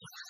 you